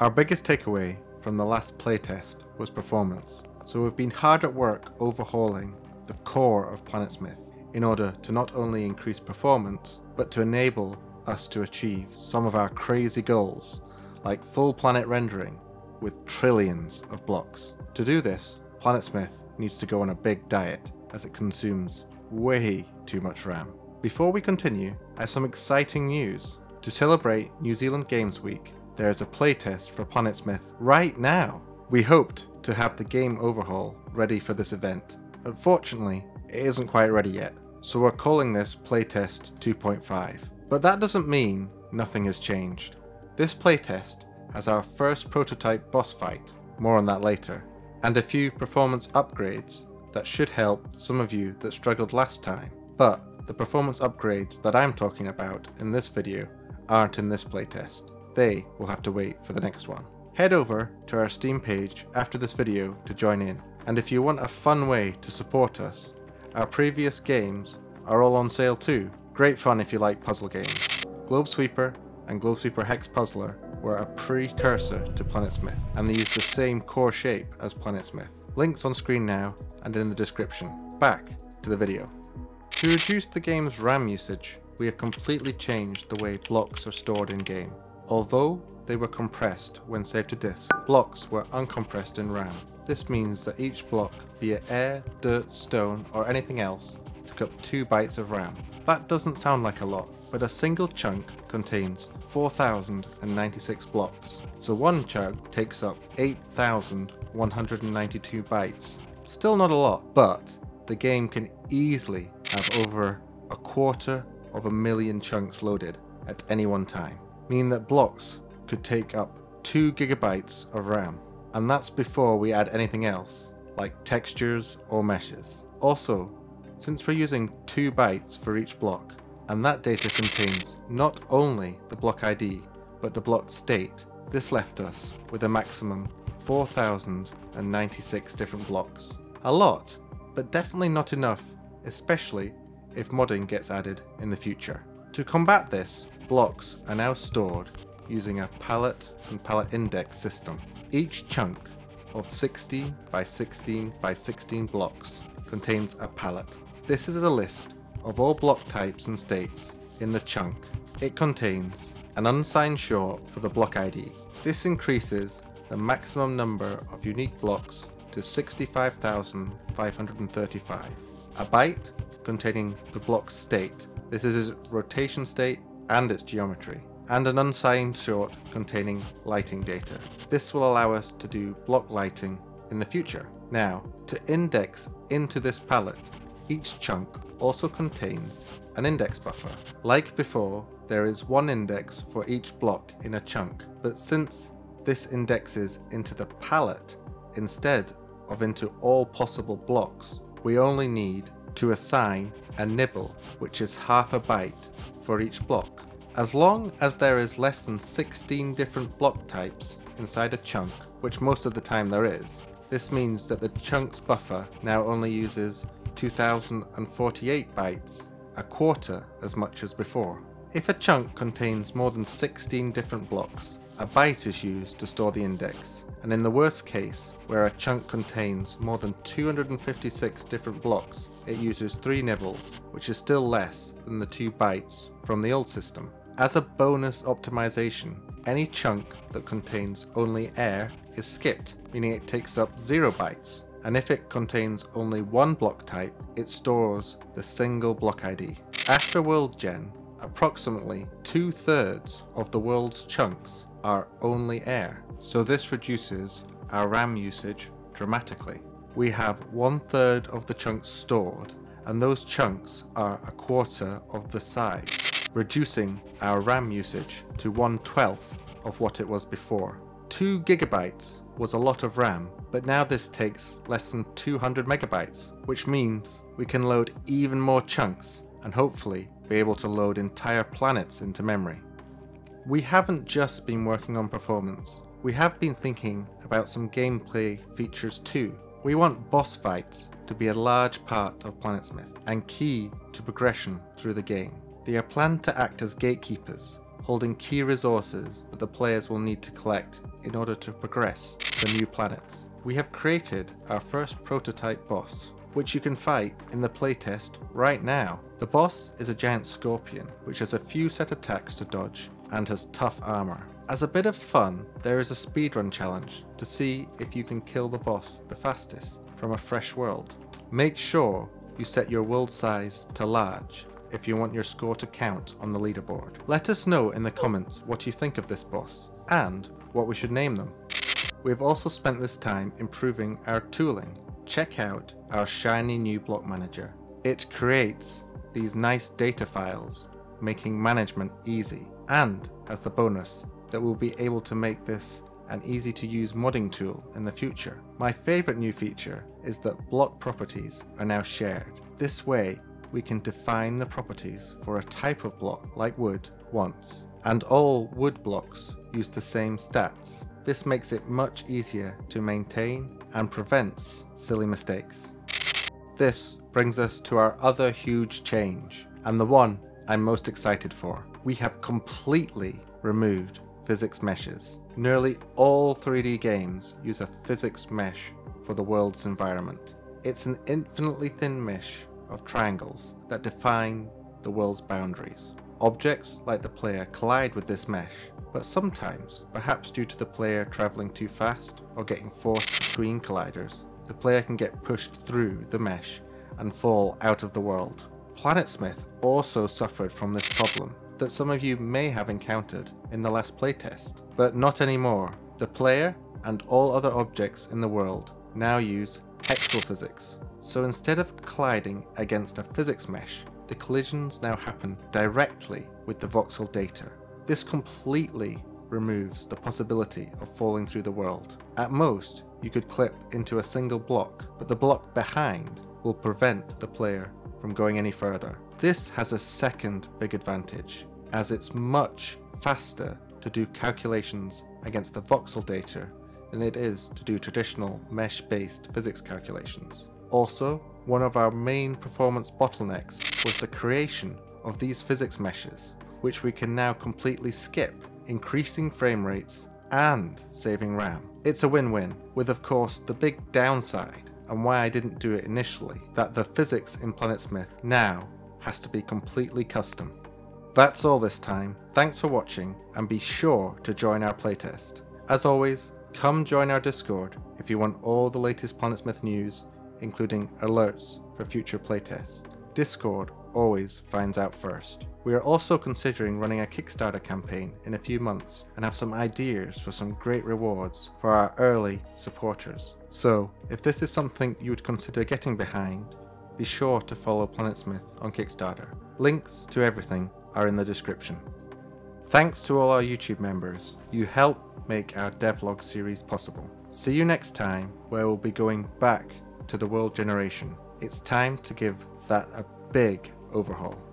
Our biggest takeaway from the last playtest was performance, so we've been hard at work overhauling the core of PlanetSmith in order to not only increase performance, but to enable us to achieve some of our crazy goals, like full planet rendering with trillions of blocks. To do this, PlanetSmith needs to go on a big diet as it consumes way too much RAM. Before we continue, I have some exciting news. To celebrate New Zealand Games Week, there is a playtest for PlanetSmith right now. We hoped to have the game overhaul ready for this event. Unfortunately, it isn't quite ready yet, so we're calling this playtest 2.5. But that doesn't mean nothing has changed. This playtest has our first prototype boss fight, more on that later, and a few performance upgrades that should help some of you that struggled last time. But the performance upgrades that I'm talking about in this video aren't in this playtest. They will have to wait for the next one. Head over to our Steam page after this video to join in, and if you want a fun way to support us, our previous games are all on sale too. Great fun if you like puzzle games. Globesweeper and Globesweeper Hex Puzzler were a precursor to PlanetSmith, and they use the same core shape as PlanetSmith. Links on screen now and in the description. Back to the video. To reduce the game's RAM usage, we have completely changed the way blocks are stored in game. Although they were compressed when saved to disk, blocks were uncompressed in RAM. This means that each block, be it air, dirt, stone, or anything else, took up 2 bytes of RAM. That doesn't sound like a lot, but a single chunk contains 4096 blocks, so one chunk takes up 8192 bytes. Still not a lot, but the game can easily have over a quarter of a million chunks loaded at any one time, meaning that blocks could take up 2 gigabytes of RAM. And that's before we add anything else, like textures or meshes. Also, since we're using 2 bytes for each block, and that data contains not only the block ID, but the block state, this left us with a maximum 4096 different blocks. A lot, but definitely not enough, especially if modding gets added in the future. To combat this, blocks are now stored using a palette and palette index system. Each chunk of 16 by 16 by 16 blocks contains a palette. This is a list of all block types and states in the chunk. It contains an unsigned short for the block ID. This increases the maximum number of unique blocks to 65,535. A byte containing the block state. This is its rotation state and its geometry and an unsigned short containing lighting data. This will allow us to do block lighting in the future. Now, to index into this palette, each chunk also contains an index buffer. Like before, there is one index for each block in a chunk, but since this indexes into the palette instead of into all possible blocks, we only need to assign a nibble, which is half a byte for each block. As long as there is less than 16 different block types inside a chunk, which most of the time there is, this means that the chunk's buffer now only uses 2048 bytes, a quarter as much as before. If a chunk contains more than 16 different blocks, a byte is used to store the index, and in the worst case, where a chunk contains more than 256 different blocks, it uses 3 nibbles, which is still less than the 2 bytes from the old system. As a bonus optimization, any chunk that contains only air is skipped, meaning it takes up 0 bytes, and if it contains only one block type, it stores the single block ID. After World Gen, approximately two thirds of the world's chunks are only air, so this reduces our RAM usage dramatically. We have one third of the chunks stored, and those chunks are a quarter of the size reducing our RAM usage to one twelfth of what it was before. 2 gigabytes was a lot of RAM, but now this takes less than 200 megabytes, which means we can load even more chunks and hopefully be able to load entire planets into memory. We haven't just been working on performance, we have been thinking about some gameplay features too. We want boss fights to be a large part of PlanetSmith and key to progression through the game. They are planned to act as gatekeepers, holding key resources that the players will need to collect in order to progress to new planets. We have created our first prototype boss, which you can fight in the playtest right now. The boss is a giant scorpion, which has a few set attacks to dodge and has tough armor. As a bit of fun, there is a speedrun challenge to see if you can kill the boss the fastest from a fresh world. Make sure you set your world size to large if you want your score to count on the leaderboard. Let us know in the comments what you think of this boss and what we should name them. We have also spent this time improving our tooling. Check out our shiny new block manager. It creates these nice data files, making management easy, and has the bonus that we'll be able to make this an easy to use modding tool in the future. My favourite new feature is that block properties are now shared. This way we can define the properties for a type of block like wood once, and all wood blocks use the same stats. This makes it much easier to maintain and prevents silly mistakes. This brings us to our other huge change, and the one I'm most excited for. We have completely removed physics meshes. Nearly all 3D games use a physics mesh for the world's environment. It's an infinitely thin mesh of triangles that define the world's boundaries. Objects like the player collide with this mesh, but sometimes, perhaps due to the player travelling too fast or getting forced between colliders, the player can get pushed through the mesh and fall out of the world. PlanetSmith also suffered from this problem that some of you may have encountered in the last playtest, but not anymore. The player and all other objects in the world now use hexel physics, so instead of colliding against a physics mesh, the collisions now happen directly with the voxel data. This completely removes the possibility of falling through the world. At most, you could clip into a single block, but the block behind will prevent the player from going any further. This has a second big advantage, as it's much faster to do calculations against the voxel data than it is to do traditional mesh-based physics calculations. Also, one of our main performance bottlenecks was the creation of these physics meshes, which we can now completely skip, increasing frame rates and saving RAM. It's a win-win, with of course the big downside, and why I didn't do it initially, that the physics in PlanetSmith now has to be completely custom. That's all this time, thanks for watching, and be sure to join our playtest. As always, come join our Discord if you want all the latest PlanetSmith news including alerts for future playtests. Discord always finds out first. We are also considering running a Kickstarter campaign in a few months and have some ideas for some great rewards for our early supporters. So, if this is something you would consider getting behind, be sure to follow PlanetSmith on Kickstarter. Links to everything are in the description. Thanks to all our YouTube members, you help make our devlog series possible. See you next time where we'll be going back to the world generation. It's time to give that a big overhaul.